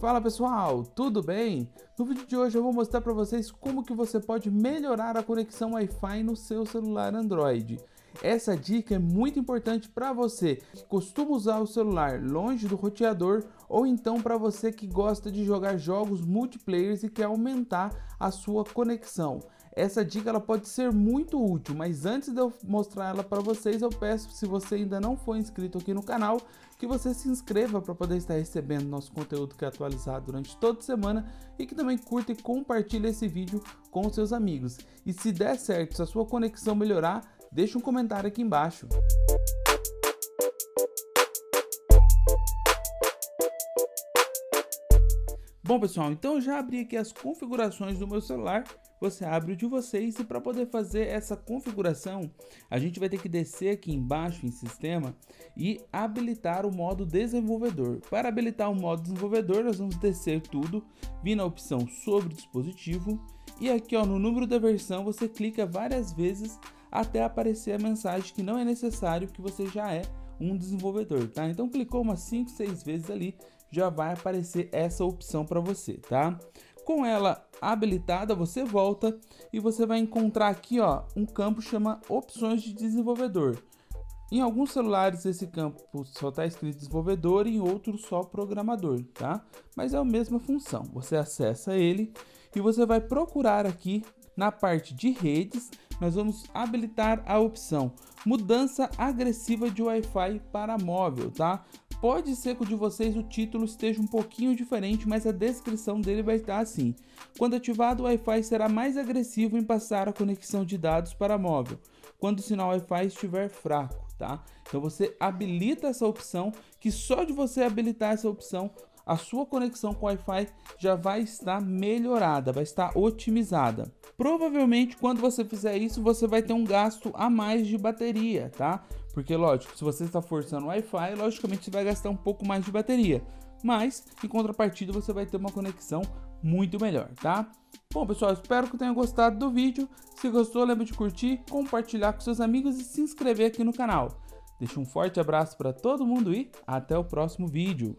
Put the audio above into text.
Fala pessoal, tudo bem? No vídeo de hoje eu vou mostrar para vocês como que você pode melhorar a conexão Wi-Fi no seu celular Android. Essa dica é muito importante para você que costuma usar o celular longe do roteador ou então para você que gosta de jogar jogos multiplayer e quer aumentar a sua conexão. Essa dica ela pode ser muito útil, mas antes de eu mostrar ela para vocês, eu peço se você ainda não for inscrito aqui no canal, que você se inscreva para poder estar recebendo nosso conteúdo que é atualizado durante toda semana e que também curta e compartilhe esse vídeo com seus amigos. E se der certo, se a sua conexão melhorar, deixa um comentário aqui embaixo. Bom pessoal, então eu já abri aqui as configurações do meu celular, você abre o de vocês e para poder fazer essa configuração, a gente vai ter que descer aqui embaixo em sistema e habilitar o modo desenvolvedor. Para habilitar o modo desenvolvedor, nós vamos descer tudo, vir na opção sobre dispositivo e aqui ó, no número da versão você clica várias vezes até aparecer a mensagem que não é necessário que você já é um desenvolvedor, tá? Então clicou umas 5, 6 vezes ali, já vai aparecer essa opção para você, tá? Com ela habilitada, você volta e você vai encontrar aqui, ó, um campo chama opções de desenvolvedor. Em alguns celulares esse campo só está escrito desenvolvedor e em outros só programador, tá? Mas é a mesma função. Você acessa ele e você vai procurar aqui na parte de redes, nós vamos habilitar a opção mudança agressiva de Wi-Fi para móvel, tá? Pode ser que o de vocês o título esteja um pouquinho diferente, mas a descrição dele vai estar assim. Quando ativado, o Wi-Fi será mais agressivo em passar a conexão de dados para móvel, quando o sinal Wi-Fi estiver fraco, tá? Então você habilita essa opção, que só de você habilitar essa opção, a sua conexão com Wi-Fi já vai estar melhorada, vai estar otimizada. Provavelmente quando você fizer isso, você vai ter um gasto a mais de bateria, tá? Porque lógico, se você está forçando o Wi-Fi, logicamente você vai gastar um pouco mais de bateria. Mas em contrapartida você vai ter uma conexão muito melhor, tá? Bom pessoal, espero que tenham gostado do vídeo. Se gostou, lembre de curtir, compartilhar com seus amigos e se inscrever aqui no canal. Deixo um forte abraço para todo mundo e até o próximo vídeo.